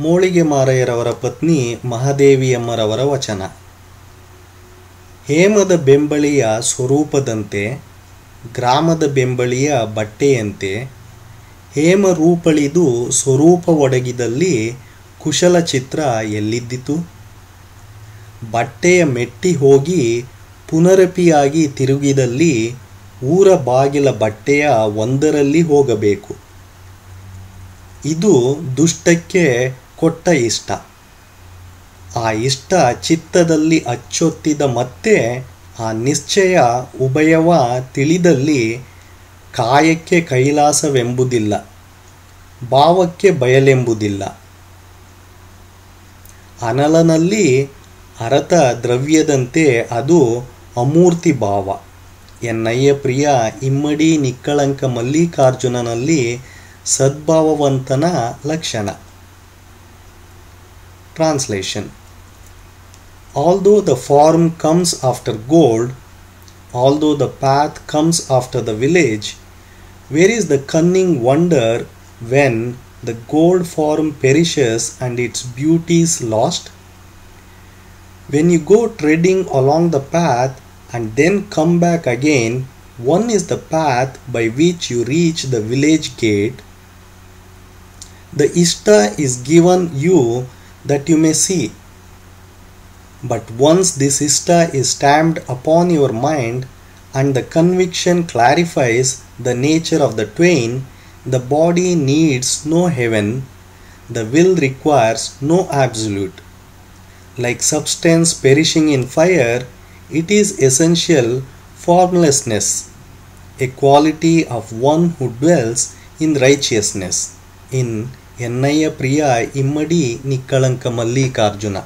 ಮೋಳಿಗೆ ಮಾರಯ್ಯರವರ ಪತ್ನಿ ಮಹಾದೇವಿಯಮ್ಮರವರ ವಚನ. ಹೇಮದ ಬೆಂಬಳಿಯ ಸ್ವರೂಪದಂತೆ, ಗ್ರಾಮದ ಬೆಂಬಳಿಯ ಬಟ್ಟೆಯಂತೆ, ಹೇಮ ರೂಪಳಿದು ಸ್ವರೂಪ ಒಡಗಿದಲ್ಲಿ ಕುಶಲ ಚಿತ್ರ ಎಲ್ಲಿದ್ದಿತು? ಬಟ್ಟೆಯ ಮೆಟ್ಟಿ ಹೋಗಿ ಪುನರಪಿಯಾಗಿ ತಿರುಗಿದಲ್ಲಿ ಊರ ಬಾಗಿಲ ಬಟ್ಟೆಯ ಒಂದರಲ್ಲಿ ಹೋಗಬೇಕು. ಇದು ದುಷ್ಟಕ್ಕೆ ಕೊಟ್ಟ ಇಷ್ಟ. ಆ ಇಷ್ಟ ಚಿತ್ತದಲ್ಲಿ ಅಚ್ಚೊತ್ತಿದ ಮತ್ತೆ ಆ ನಿಶ್ಚಯ ಉಭಯವ ತಿಳಿದಲ್ಲಿ ಕಾಯಕ್ಕೆ ಕೈಲಾಸವೆಂಬುದಿಲ್ಲ, ಭಾವಕ್ಕೆ ಬಯಲೆಂಬುದಿಲ್ಲ. ಅನಲನಲ್ಲಿ ಅರತ ದ್ರವ್ಯದಂತೆ ಅದು ಅಮೂರ್ತಿ ಭಾವ. ಎನ್ನಯ್ಯ ಪ್ರಿಯ, ಇಮ್ಮಡಿ ನಿಕ್ಕಳಂಕ ಮಲ್ಲಿಕಾರ್ಜುನನಲ್ಲಿ ಸದ್ಭಾವವಂತನ ಲಕ್ಷಣ translation although the form comes after gold, although the path comes after the village, where is the cunning wonder when the gold form perishes and its beauty is lost? When you go treading along the path and then come back again, one is the path by which you reach the village gate. the Ishta is given you that you may see. But once this Ishta is stamped upon your mind and the conviction clarifies the nature of the twain, the body needs no heaven, the will requires no absolute. Like substance perishing in fire, it is essential formlessness, a quality of one who dwells in righteousness. In ఎన్నయ్య Priya Immadi నిక్కళంక Mallikarjuna